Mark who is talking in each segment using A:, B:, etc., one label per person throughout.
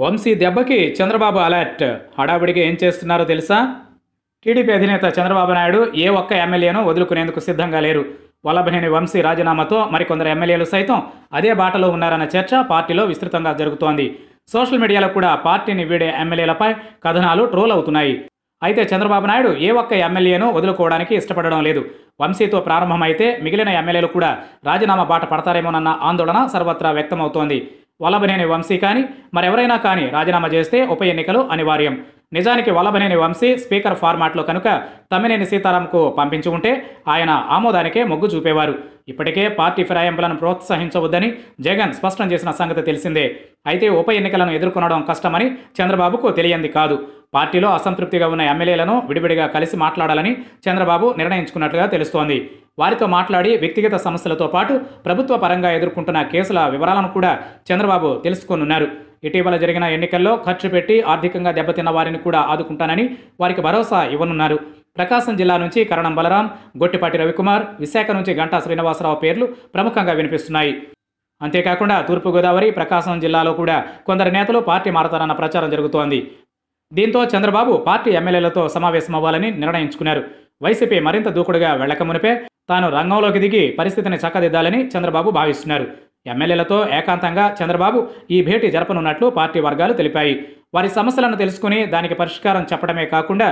A: వంశీ దెబ్బకి చంద్రబాబు అలర్ట్. హడావిడిగా ఏం చేస్తున్నారో తెలుసా? టీడీపీ అధినేత చంద్రబాబు నాయుడు ఏ ఒక్క ఎమ్మెల్యేను వదులుకునేందుకు సిద్ధంగా లేరు. వల్లభనేని వంశీ రాజీనామాతో మరికొందరు ఎమ్మెల్యేలు సైతం అదే బాటలో ఉన్నారన్న చర్చ పార్టీలో విస్తృతంగా జరుగుతోంది. సోషల్ మీడియాలో కూడా పార్టీని వీడే ఎమ్మెల్యేలపై కథనాలు ట్రోల్ అవుతున్నాయి. అయితే చంద్రబాబు నాయుడు ఏ ఒక్క ఎమ్మెల్యేను వదులుకోవడానికి ఇష్టపడడం లేదు. వంశీతో ప్రారంభమైతే మిగిలిన ఎమ్మెల్యేలు కూడా రాజీనామా బాట పడతారేమోనన్న ఆందోళన సర్వత్రా వ్యక్తమవుతోంది. వల్లభనేని వంశీ కానీ మరెవరైనా కానీ రాజీనామా చేస్తే ఉప ఎన్నికలు అనివార్యం. నిజానికి వల్లభనేని వంశీ స్పీకర్ ఫార్మాట్లో కనుక తమ్మినేని సీతారాంకు పంపించి ఉంటే ఆయన ఆమోదానికే మొగ్గు చూపేవారు. ఇప్పటికే పార్టీ ఫిరాయింపులను ప్రోత్సహించవద్దని జగన్ స్పష్టం చేసిన సంగతి తెలిసిందే. అయితే ఉప ఎన్నికలను ఎదుర్కొనడం కష్టమని చంద్రబాబుకు తెలియంది కాదు. పార్టీలో అసంతృప్తిగా ఉన్న ఎమ్మెల్యేలను విడివిడిగా కలిసి మాట్లాడాలని చంద్రబాబు నిర్ణయించుకున్నట్లుగా తెలుస్తోంది. వారితో మాట్లాడి వ్యక్తిగత సమస్యలతో పాటు ప్రభుత్వ పరంగా ఎదుర్కొంటున్న కేసుల వివరాలను కూడా చంద్రబాబు తెలుసుకోనున్నారు. ఇటీవల జరిగిన ఎన్నికల్లో ఖర్చు పెట్టి ఆర్థికంగా దెబ్బతిన్న వారిని కూడా ఆదుకుంటానని వారికి భరోసా ఇవ్వనున్నారు. ప్రకాశం జిల్లా నుంచి కరణం బలరాం గొట్టిపాటి రవికుమార్ విశాఖ నుంచి గంటా శ్రీనివాసరావు పేర్లు ప్రముఖంగా వినిపిస్తున్నాయి. అంతేకాకుండా తూర్పుగోదావరి ప్రకాశం జిల్లాలో కూడా కొందరు నేతలు పార్టీ మారతారన్న ప్రచారం జరుగుతోంది. దీంతో చంద్రబాబు పార్టీ ఎమ్మెల్యేలతో సమావేశమవ్వాలని నిర్ణయించుకున్నారు. వైసీపీ మరింత దూకుడుగా వెళ్ళకమునిపే తాను రంగంలోకి దిగి పరిస్థితిని చక్కదిద్దాలని చంద్రబాబు భావిస్తున్నారు. ఎమ్మెల్యేలతో ఏకాంతంగా చంద్రబాబు ఈ భేటీ జరపనున్నట్లు పార్టీ వర్గాలు తెలిపాయి. వారి సమస్యలను తెలుసుకుని దానికి పరిష్కారం చెప్పడమే కాకుండా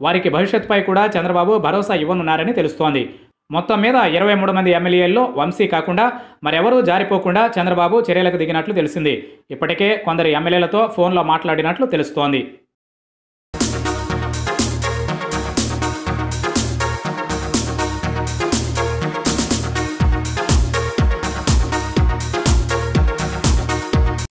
A: వారికి భవిష్యత్తుపై కూడా చంద్రబాబు భరోసా ఇవ్వనున్నారని తెలుస్తోంది. మొత్తం మీద ఇరవై మూడు మంది ఎమ్మెల్యేల్లో వంశీ కాకుండా మరెవరూ జారిపోకుండా చంద్రబాబు చర్యలకు దిగినట్లు తెలిసింది. ఇప్పటికే కొందరు ఎమ్మెల్యేలతో ఫోన్లో మాట్లాడినట్లు తెలుస్తోంది.